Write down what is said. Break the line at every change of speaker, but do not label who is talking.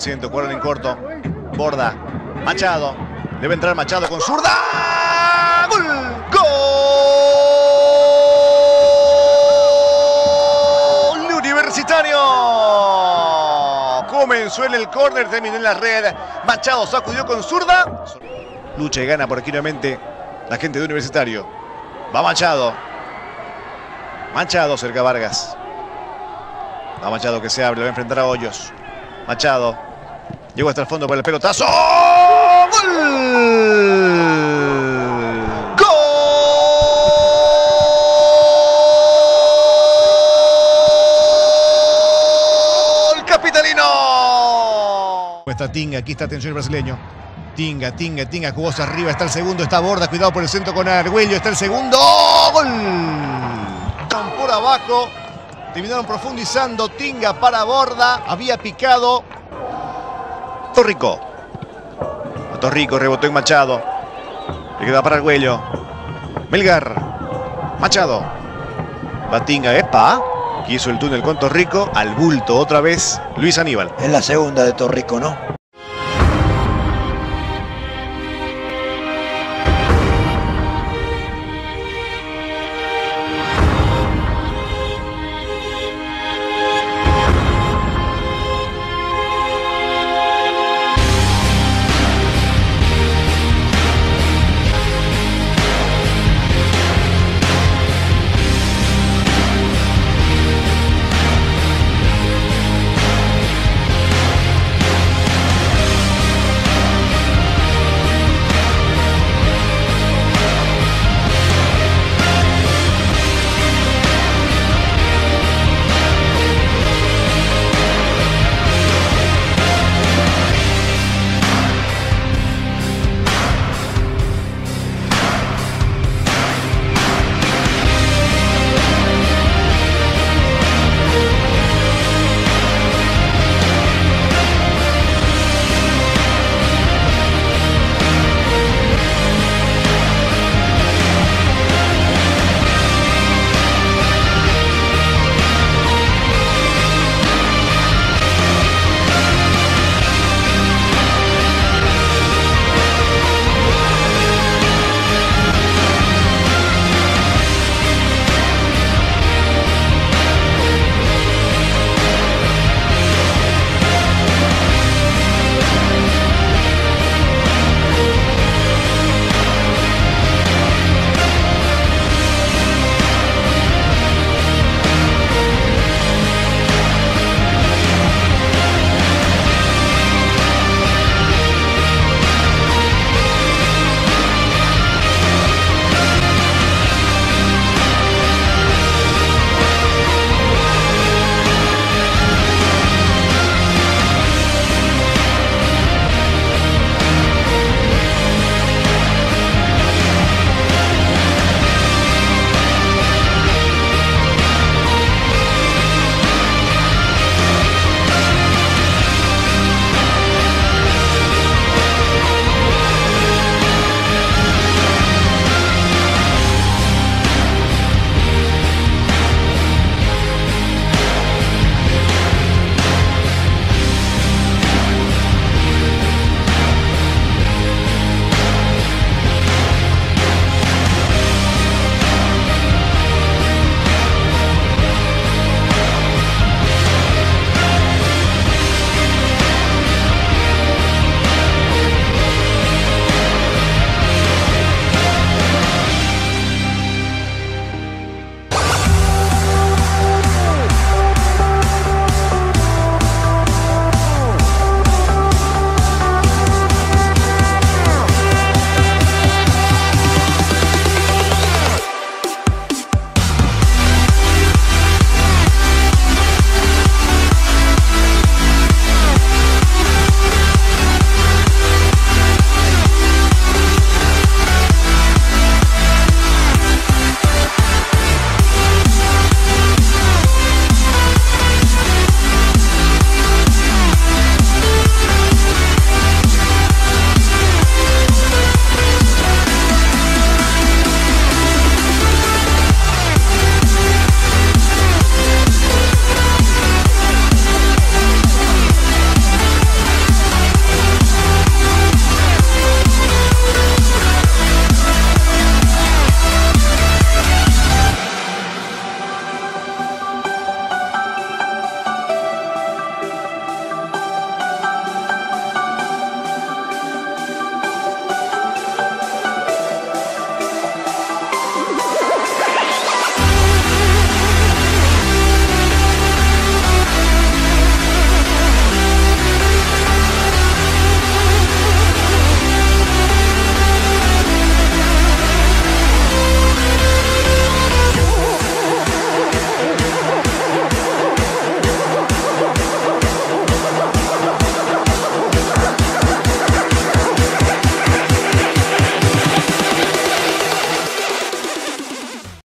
centro, jugaron en corto. Borda, Machado. Debe entrar Machado con zurda. ¡Gol! ¡Gol! Universitario. Comenzó en el córner, terminó en la red. Machado sacudió con zurda. Lucha y gana por aquí nuevamente la gente de Universitario. Va Machado. Machado cerca Vargas. Va Machado que se abre, va a enfrentar a Hoyos. Machado. Llegó hasta el fondo para el pelotazo. ¡Gol! ¡Gol! ¡Capitalino! Está Tinga, aquí está atención el brasileño. Tinga, Tinga, Tinga, jugosa arriba, está el segundo, está Borda, cuidado por el centro con Argüello, está el segundo. ¡Gol! Están por abajo. Terminaron profundizando. Tinga para Borda. Había picado. Torrico. Torrico rebotó en Machado. Le queda para Argüello. Melgar. Machado. Batinga, epa. Quiso el túnel con Torrico. Al bulto otra vez. Luis Aníbal.
Es la segunda de Torrico, ¿no?